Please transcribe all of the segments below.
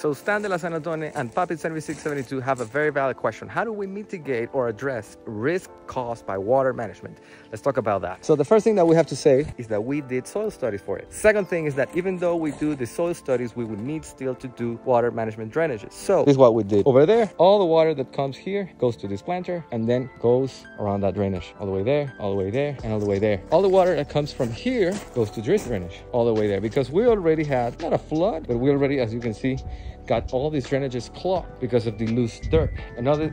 So Stan de la San Antonio and Papit7672 have a very valid question. How do we mitigate or address risk caused by water management? Let's talk about that. So the first thing that we have to say is that we did soil studies for it. Second thing is that even though we do the soil studies, we would need still to do water management drainages. So this is what we did. Over there, all the water that comes here goes to this planter and then goes around that drainage all the way there, all the way there, and all the way there. All the water that comes from here goes to this drainage all the way there because we already had not a flood, but we already, as you can see, got all these drainages clogged because of the loose dirt. Another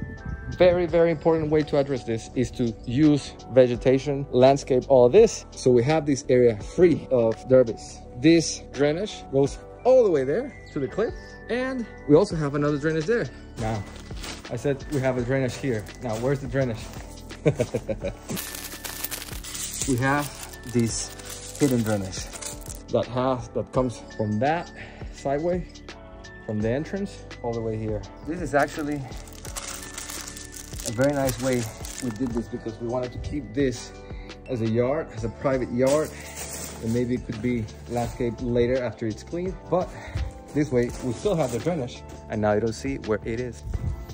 very, very important way to address this is to use vegetation, landscape all this. So we have this area free of debris. This drainage goes all the way there to the cliff. And we also have another drainage there. Now, I said we have a drainage here. Now, where's the drainage? we have this hidden drainage that has that comes from that sideway from the entrance all the way here. This is actually a very nice way we did this because we wanted to keep this as a yard as a private yard. And maybe it could be landscaped later after it's clean but this way we still have the drainage and now you don't see where it is.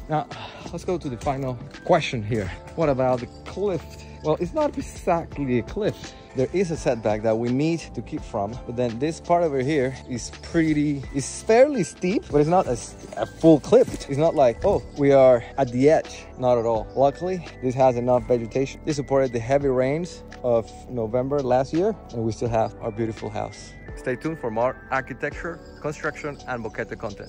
Now let's go to the final question here. What about the cliff well it's not exactly a cliff. There is a setback that we need to keep from but then this part over here is pretty it's fairly steep but it's not a, a, full cliff. It's not like oh we are at the edge. Not at all. Luckily this has enough vegetation. This supported the heavy rains of november last year and we still have our beautiful house. Stay tuned for more architecture construction and boquete content